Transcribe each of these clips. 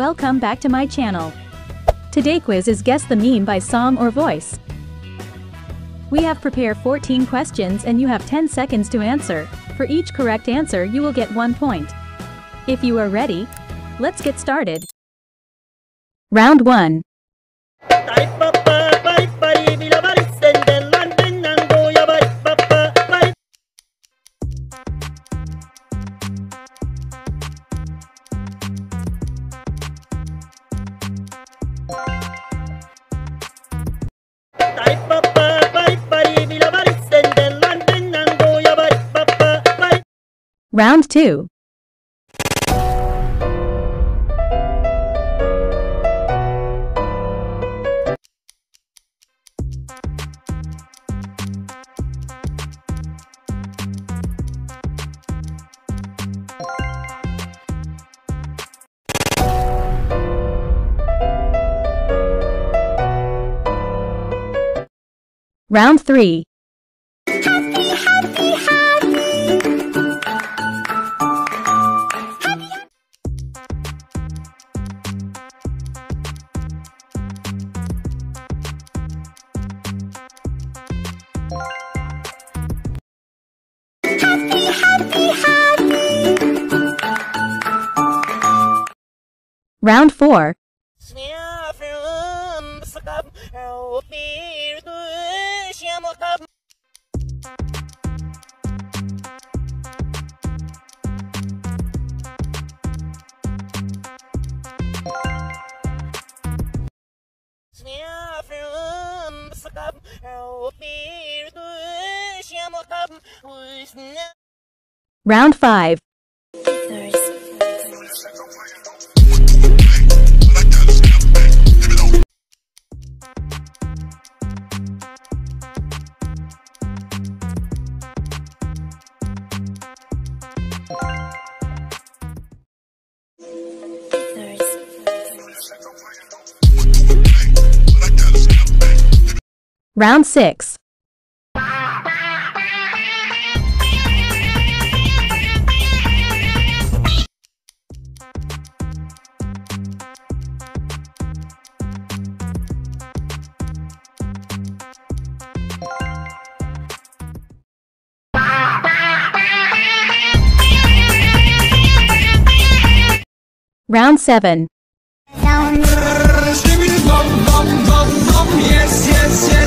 Welcome back to my channel. Today quiz is guess the meme by song or voice. We have prepared 14 questions and you have 10 seconds to answer. For each correct answer you will get 1 point. If you are ready, let's get started. Round 1. Round 2. Round 3. Siamokap. Snea Round 5. Round 6. Round 7. Stimmity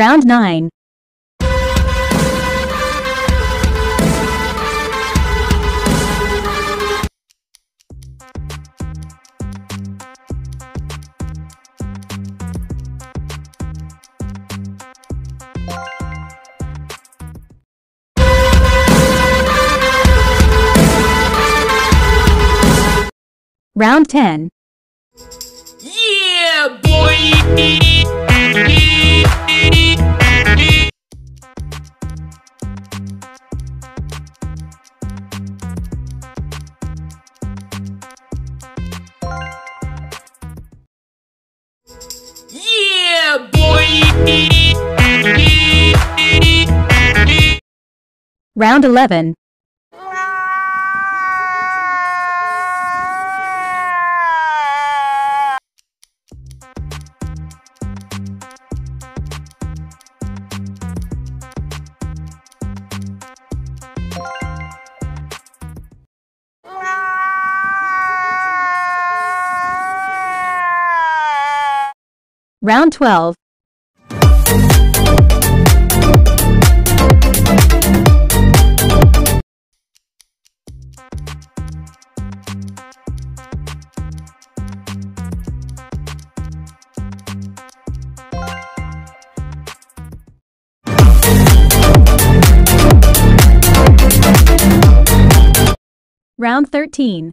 Round 9. Round 10. Yeah, boy. Round 11. Round 12. Round 13.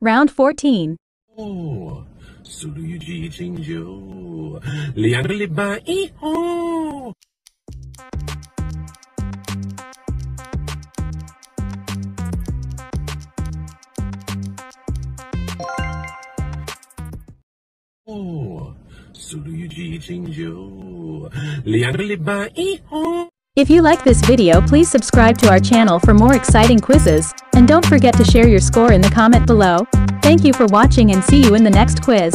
Round 14. 哦，Jinjo. If you like this video please subscribe to our channel for more exciting quizzes, and don't forget to share your score in the comment below. Thank you for watching and see you in the next quiz.